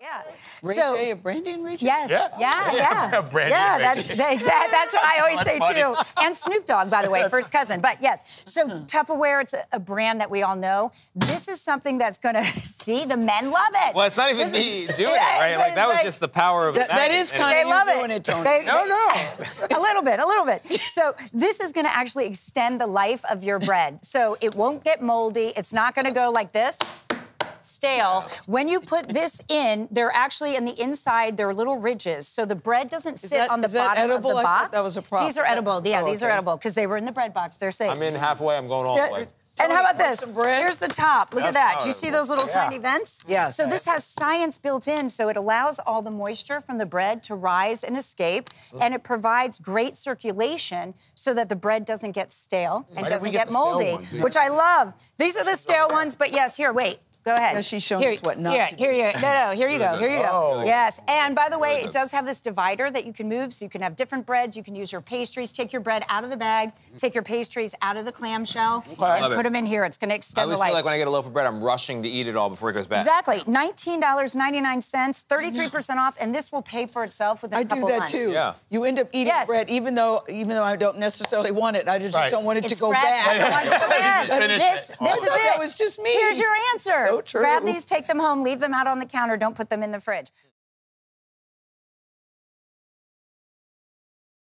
Yeah. Ray so, J of Brandy and Ray J? Yes. Yeah. Yeah. Yeah. Yeah. Brandy yeah that's J. that, exact, That's what I always say funny. too. And Snoop Dogg, by the way, first cousin. But yes. So hmm. Tupperware, it's a, a brand that we all know. This is something that's going to see the men love it. Well, it's not even This me is- doing Yeah, it, right? Like that was like- just the power of That- a that magnet. is And- kinda- They you love doing it. it, Tony. They- No, no. a little bit, a little bit. So this is going to actually extend the life of your bread. So it won't get moldy. It's not going to go like this. Stale. When you put this in, they're actually in the inside. There are little ridges, so the bread doesn't sit that- on the is bottom edible? of the box. that was a prop. These are edible. Oh, yeah, oh, these are edible because they were in the bread box. They're safe. I'm in halfway. I'm going all Yeah. the way. And how about this? Here's the top. Look at that. Do you see those little Yeah. tiny vents? Yes. So this has science built in, so it allows all the moisture from the bread to rise and escape, mm-hmm. and it provides great circulation so that the bread doesn't get stale and we doesn't get get moldy, ones? Yeah. which I love. These are the stale ones, but yes, here, wait. Go ahead. Yeah, she's showing here, us what not here, to do. Here you No, no, here you go. Here you go. Oh. Yes. And by the way, it does have this divider that you can move, so you can have different breads. You can use your pastries. Take your bread out of the bag. Take your pastries out of the clamshell, and Love put it. them in here. It's going to I extend always the life. feel like when I get a loaf of bread, I'm rushing to eat it all before it goes bad. Exactly. $19.99, 33% off, and this will pay for itself within I a do that months. too. Yeah. You end up eating Yes. bread, even though even though I don't necessarily want it. I just Right. don't want it It's to go fresh. bad. I don't want it to go bad. This this is thought it. that was just me. Here's your answer. True. Grab these, take them home, leave them out on the counter. Don't put them in the fridge.